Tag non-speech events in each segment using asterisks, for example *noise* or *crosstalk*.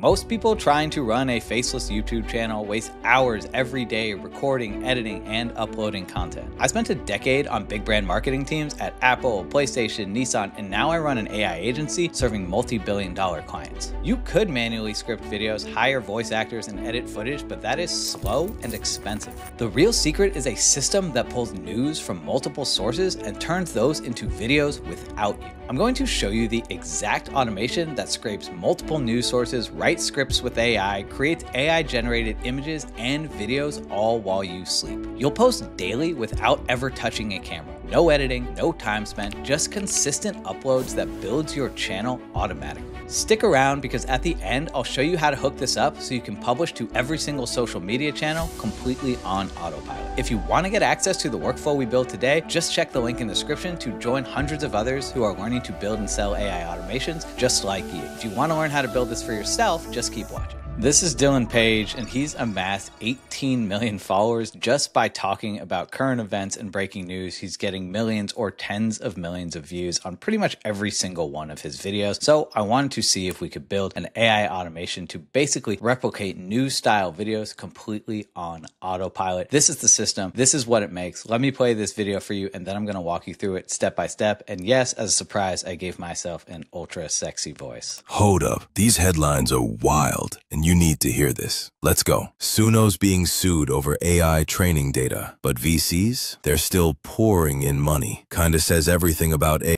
Most people trying to run a faceless YouTube channel waste hours every day recording, editing, and uploading content. I spent a decade on big brand marketing teams at Apple, PlayStation, Nissan, and now I run an AI agency serving multi billion dollar clients. You could manually script videos, hire voice actors, and edit footage, but that is slow and expensive. The real secret is a system that pulls news from multiple sources and turns those into videos without you. I'm going to show you the exact automation that scrapes multiple news sources writes scripts with AI, creates AI generated images and videos all while you sleep. You'll post daily without ever touching a camera. No editing, no time spent, just consistent uploads that builds your channel automatically. Stick around because at the end, I'll show you how to hook this up so you can publish to every single social media channel completely on autopilot. If you want to get access to the workflow we built today, just check the link in the description to join hundreds of others who are learning to build and sell AI automations just like you. If you want to learn how to build this for yourself, just keep watching. This is Dylan Page, and he's amassed 18 million followers just by talking about current events and breaking news. He's getting millions or tens of millions of views on pretty much every single one of his videos. So I wanted to see if we could build an AI automation to basically replicate news style videos completely on autopilot. This is the system. This is what it makes. Let me play this video for you, and then I'm going to walk you through it step by step. And yes, as a surprise, I gave myself an ultra sexy voice. Hold up. These headlines are wild, and you need to hear this. Let's go. Suno's being sued over AI training data, but VCs, they're still pouring in money. Kinda says everything about AI.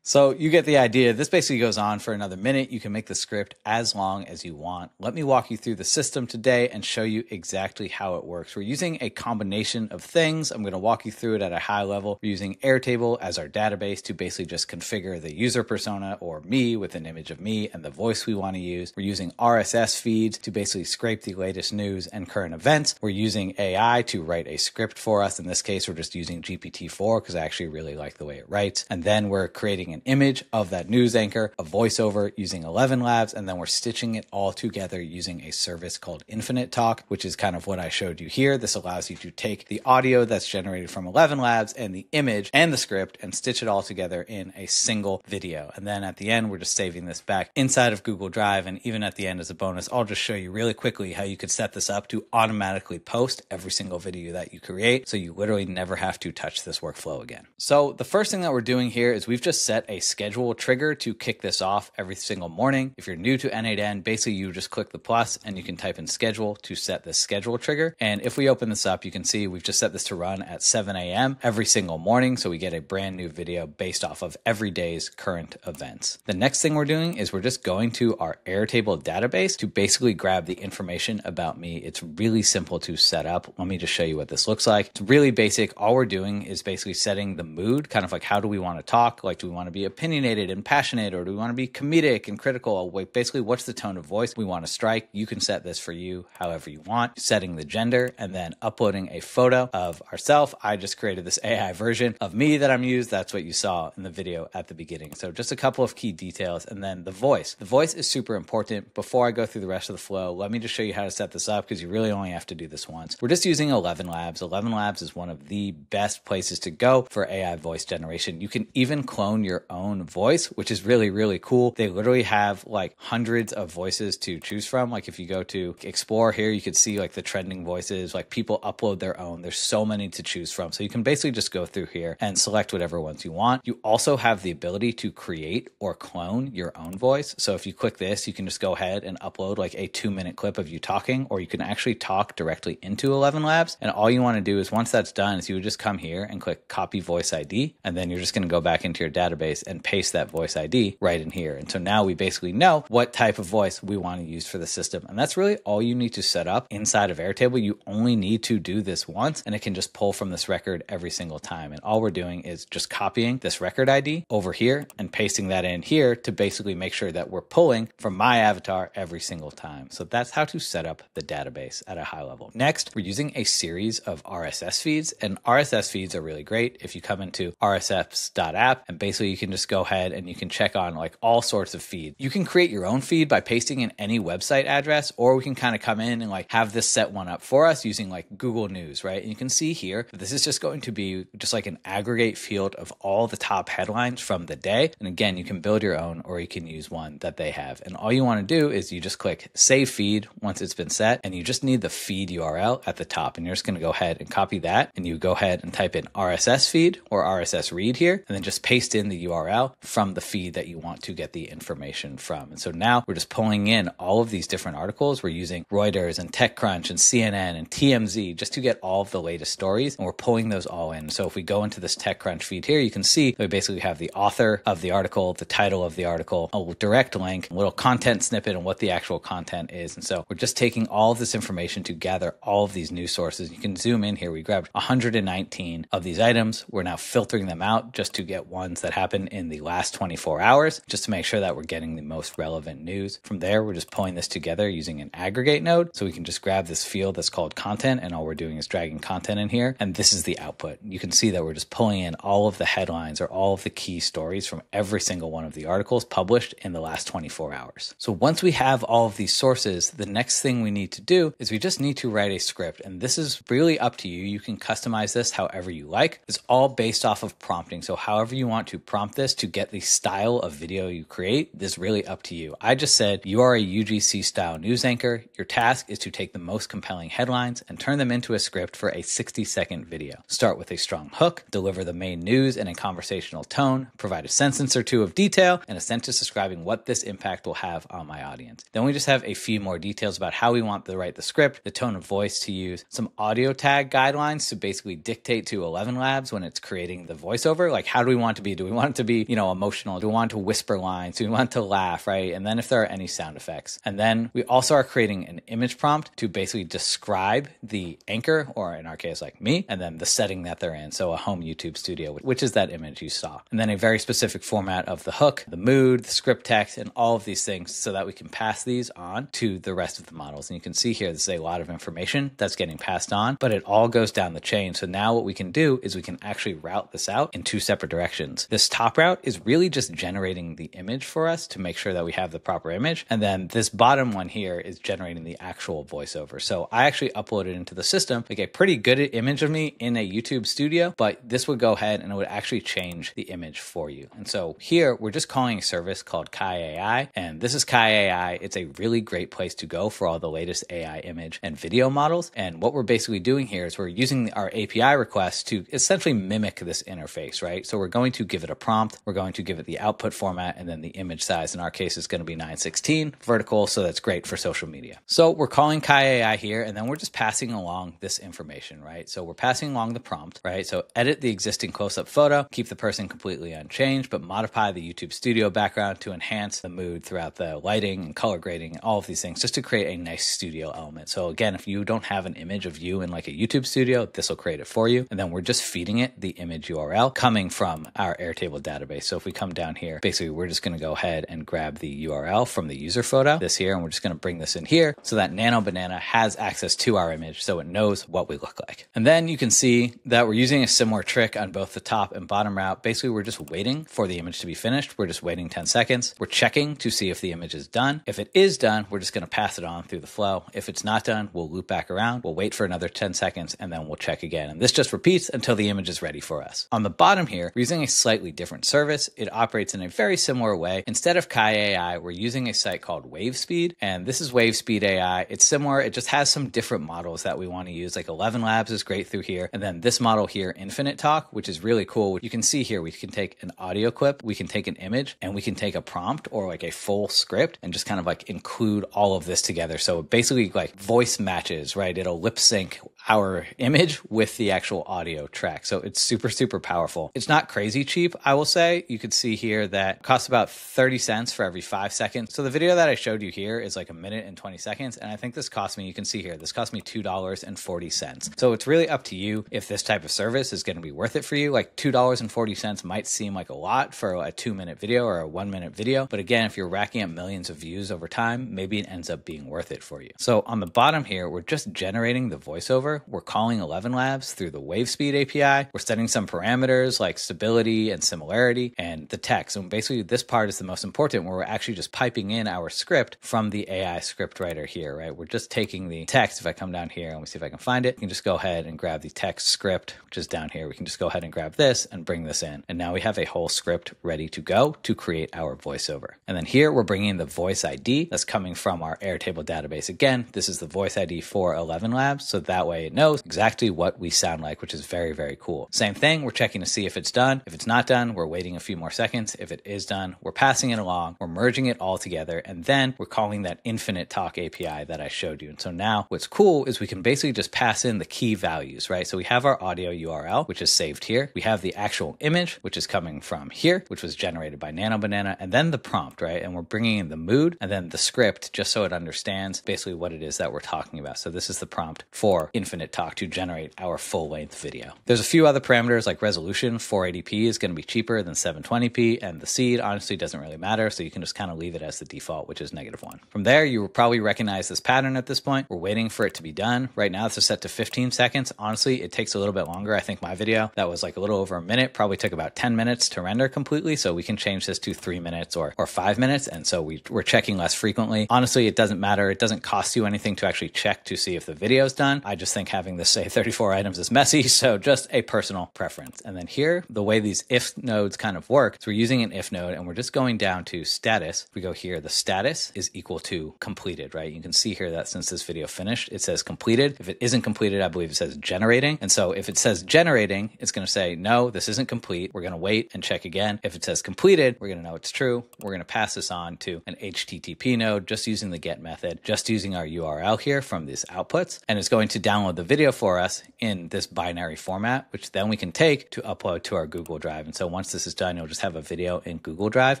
So you get the idea. This basically goes on for another minute. You can make the script as long as you want. Let me walk you through the system today and show you exactly how it works. We're using a combination of things. I'm going to walk you through it at a high level. We're using Airtable as our database to basically just configure the user persona or me with an image of me and the voice we want to use. We're using RSS feeds to basically scrape the latest news and current events. We're using AI to write a script for us. In this case, we're just using GPT-4 because I actually really like the way it writes. And then we're creating an image of that news anchor, a voiceover using ElevenLabs, and then we're stitching it all together using a service called Infinite Talk, which is kind of what I showed you here. This allows you to take the audio that's generated from ElevenLabs and the image and the script and stitch it all together in a single video. And then at the end, we're just saving this back inside of Google Drive. And even at the end, as a bonus, I'll just show you really quickly how you could set this up to automatically post every single video that you create. So you literally never have to touch this workflow again. So the first thing that we're doing here is we've just set a schedule trigger to kick this off every single morning. If you're new to N8N, basically you just click the plus and you can type in schedule to set this schedule trigger. And if we open this up, you can see we've just set this to run at 7 a.m. every single morning. So we get a brand new video based off of every day's current events. The next thing we're doing is we're just going to our Airtable database to basically grab the information about me. It's really simple to set up. Let me just show you what this looks like. It's really basic. All we're doing is basically setting the mood, kind of like how do we want to talk? Like, do we want to be opinionated and passionate, or do we want to be comedic and critical? Basically, what's the tone of voice we want to strike? You can set this for you however you want, setting the gender and then uploading a photo of ourselves. I just created this AI version of me that I'm used. That's what you saw in the video at the beginning. So just a couple of key details and then the voice. The voice is super important. Before I go through the rest of the flow, let me just show you how to set this up because you really only have to do this once. We're just using ElevenLabs. 11 Labs is one of the best places to go for AI voice generation. You can even clone your own voice, which is really, really cool. They literally have like hundreds of voices to choose from. Like if you go to explore here, you could see like the trending voices, like people upload their own. There's so many to choose from. So you can basically just go through here and select whatever ones you want. You also have the ability to create or clone your own voice. So if you click this, you can just go ahead and upload like a two minute clip of you talking, or you can actually talk directly into ElevenLabs. And all you want to do is once that's done, is you would just come here and click copy voice ID. And then you're just going to go back into your database and paste that voice ID right in here. And so now we basically know what type of voice we want to use for the system. And that's really all you need to set up inside of Airtable. You only need to do this once and it can just pull from this record every single time. And all we're doing is just copying this record ID over here and pasting that in here to basically make sure that we're pulling from my avatar every single time. So that's how to set up the database at a high level. Next, we're using a series of RSS feeds and RSS feeds are really great. If you come into rss.app and basically you can just go ahead and you can check on like all sorts of feed. You can create your own feed by pasting in any website address, or we can kind of come in and like have this set one up for us using like Google News, right? And you can see here this is just going to be just like an aggregate field of all the top headlines from the day. And again, you can build your own or you can use one that they have. And all you want to do is you just click save feed once it's been set, and you just need the feed URL at the top. And you're just going to go ahead and copy that, and you go ahead and type in RSS feed or RSS read here, and then just paste in the URL from the feed that you want to get the information from. And so now we're just pulling in all of these different articles. We're using Reuters and TechCrunch and CNN and TMZ just to get all of the latest stories, and we're pulling those all in. So if we go into this TechCrunch feed here, you can see we basically have the author of the article, the title of the article, a direct link, a little content snippet, and what the actual content is. And so we're just taking all of this information to gather all of these news sources. You can zoom in here. We grabbed 119 of these items. We're now filtering them out just to get ones that happen in the last 24 hours, just to make sure that we're getting the most relevant news. From there, we're just pulling this together using an aggregate node. So we can just grab this field that's called content, and all we're doing is dragging content in here. And this is the output. You can see that we're just pulling in all of the headlines or all of the key stories from every single one of the articles published in the last 24 hours. So once we have all of these sources, the next thing we need to do is we just need to write a script. And this is really up to you. You can customize this however you like. It's all based off of prompting. So however you want to prompt this to get the style of video you create this is really up to you. I just said you are a UGC style news anchor. Your task is to take the most compelling headlines and turn them into a script for a 60 second video. Start with a strong hook, deliver the main news in a conversational tone, provide a sentence or two of detail, and a sentence describing what this impact will have on my audience. Then we just have a few more details about how we want to write the script, the tone of voice to use, some audio tag guidelines to basically dictate to ElevenLabs when it's creating the voiceover. Like, how do we want to be? Do we want to be, you know, emotional? Do we want to whisper lines? Do we want to laugh, right? And then if there are any sound effects. And then we also are creating an image prompt to basically describe the anchor, or in our case, like me, and then the setting that they're in. So a home YouTube studio, which is that image you saw. And then a very specific format of the hook, the mood, the script text, and all of these things so that we can pass these on to the rest of the models. And you can see here, this is a lot of information that's getting passed on, but it all goes down the chain. So now what we can do is we can actually route this out in two separate directions. This top route is really just generating the image for us to make sure that we have the proper image. And then this bottom one here is generating the actual voiceover. So I actually uploaded into the system like a pretty good image of me in a YouTube studio, but this would go ahead and it would actually change the image for you. And so here we're just calling a service called Kie AI, and this is Kie AI. It's a really great place to go for all the latest AI image and video models. And what we're basically doing here is we're using our API request to essentially mimic this interface, right? So we're going to give it a prompt, we're going to give it the output format, and then the image size. In our case, is going to be 916 vertical, so that's great for social media. So we're calling Kie AI here, and then we're just passing along this information, right? So we're passing along the prompt, right? So edit the existing close up photo, keep the person completely unchanged, but modify the YouTube studio background to enhance the mood throughout the lighting and color grading all of these things just to create a nice studio element. So again, if you don't have an image of you in like a YouTube studio, this will create it for you. And then we're just feeding it the image URL coming from our Airtable database. So if we come down here, basically we're just going to go ahead and grab the URL from the user photo, this here, and we're just going to bring this in here so that Nano Banana has access to our image so it knows what we look like. And then you can see that we're using a similar trick on both the top and bottom route. Basically, we're just waiting for the image to be finished. We're just waiting 10 seconds. We're checking to see if the image is done. If it is done, we're just going to pass it on through the flow. If it's not done, we'll loop back around. We'll wait for another 10 seconds and then we'll check again. And this just repeats until the image is ready for us. On the bottom here, we're using a slightly different service. It operates in a very similar way. Instead of Kie AI, we're using a site called WaveSpeed. And this is WaveSpeed AI. It's similar. It just has some different models that we want to use. Like ElevenLabs is great through here. And then this model here, Infinite Talk, which is really cool. You can see here, we can take an audio clip, we can take an image, and we can take a prompt or like a full script and just kind of like include all of this together. So basically like voice matches, right? It'll lip sync our image with the actual audio track. So it's super, super powerful. It's not crazy cheap, I will say. You can see here that costs about 30 cents for every five seconds. So the video that I showed you here is like a minute and 20 seconds. And I think this cost me, you can see here, this cost me $2.40. So it's really up to you if this type of service is going to be worth it for you. Like $2.40 might seem like a lot for a two minute video or a one minute video. But again, if you're racking up millions of views over time, maybe it ends up being worth it for you. So on the bottom here, we're just generating the voiceover. We're calling ElevenLabs through the WaveSpeed API. We're setting some parameters like stability and similarity granularity and the text. And basically, this part is the most important where we're actually just piping in our script from the AI script writer here, right? We're just taking the text. If I come down here and we see if I can find it, you can just go ahead and grab the text script, which is down here. We can just go ahead and grab this and bring this in. And now we have a whole script ready to go to create our voiceover. And then here we're bringing the voice ID that's coming from our Airtable database. Again, this is the voice ID for ElevenLabs. So that way it knows exactly what we sound like, which is very, very cool. Same thing. We're checking to see if it's done. If it's not done, we're waiting a few more seconds. If it is done, we're passing it along. We're merging it all together. And then we're calling that infinite talk API that I showed you. And so now what's cool is we can basically just pass in the key values, right? So we have our audio URL, which is saved here. We have the actual image, which is coming from here, which was generated by Nano Banana, and then the prompt, right? And we're bringing in the mood and then the script just so it understands basically what it is that we're talking about. So this is the prompt for Infinite Talk to generate our full length video. There's a few other parameters like resolution. 480p is going to be cheaper than 720p, and the seed honestly doesn't really matter. So you can just kind of leave it as the default, which is negative one. From there, you will probably recognize this pattern at this point. We're waiting for it to be done. Right now, this is set to 15 seconds. Honestly, it takes a little bit longer. I think my video that was like a little over a minute probably took about 10 minutes to render completely. So we can change this to three minutes or, or five minutes. And so we, we're checking less frequently. Honestly, it doesn't matter. It doesn't cost you anything to actually check to see if the video is done. I just think having this say 34 items is messy. *laughs* So just a personal preference. And then here, the way these if nodes kind of work, so we're using an if node and we're just going down to status. we go here, the status is equal to completed, right? You can see here that since this video finished, it says completed. If it isn't completed, I believe it says generating. And so if it says generating, it's going to say, no, this isn't complete. We're going to wait and check again. If it says completed, we're going to know it's true. We're going to pass this on to an HTTP node just using the get method, just using our URL here from these outputs. And it's going to download the video for us in this binary format, which then we can take to upload to our Google Drive. And so once this is done, you'll just have a video in Google Drive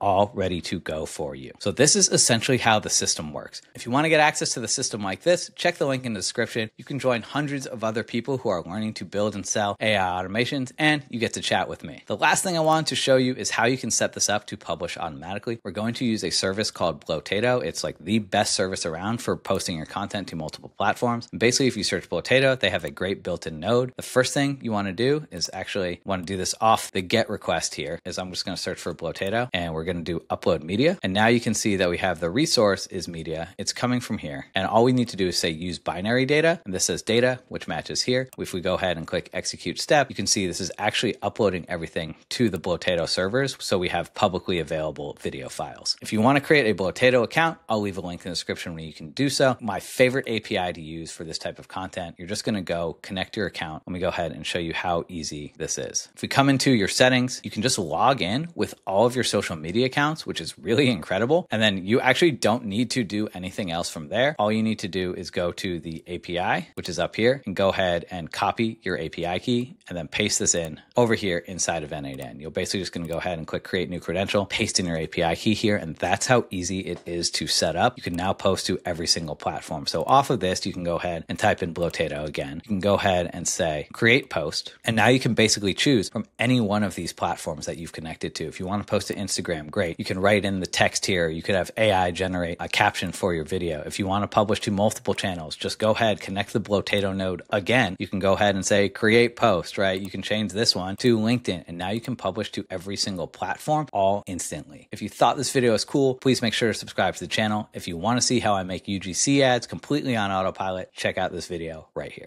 all ready to go for you. So this is essentially how the system works. If you want to get access to the system like this, check the link in the description. You can join hundreds of other people who are learning to build and sell AI automations, and you get to chat with me. The last thing I wanted to show you is how you can set this up to publish automatically. We're going to use a service called Blotato. It's like the best service around for posting your content to multiple platforms. Basically, if you search Blotato, they have a great built-in node. The first thing you want to do is actually want to do this off the get request here is I'm just going to search for Blotato and we're going to do upload media. And now you can see that we have the resource is media. It's coming from here. And all we need to do is say use binary data. And this says data, which matches here. If we go ahead and click execute step, you can see this is actually uploading everything to the Blotato servers. So we have publicly available video files. If you want to create a Blotato account, I'll leave a link in the description where you can do so. My favorite API to use for this type of content, you're just going to go connect your account. Let me go ahead and show you how easy this is. If we come into your settings, you can just log in with all of your social media accounts, which is really incredible. And then you actually don't need to do anything else from there. All you need to do is go to the API, which is up here, and go ahead and copy your API key and then paste this in over here inside of N8N. You're basically just going to go ahead and click create new credential, paste in your API key here, and that's how easy it is to set up. You can now post to every single platform. So off of this, you can go ahead and type in Blotato again. You can go ahead and say create post, and now you can basically choose from any one of these platforms that you've connected to. If you want to post to Instagram, great. You can write in the text here. You could have AI generate a caption for your video. If you want to publish to multiple channels, just go ahead, connect the Blotato node again. You can go ahead and say create post, right? You can change this one to LinkedIn, and now you can publish to every single platform all instantly. If you thought this video was cool, please make sure to subscribe to the channel. If you want to see how I make UGC ads completely on autopilot, check out this video right here.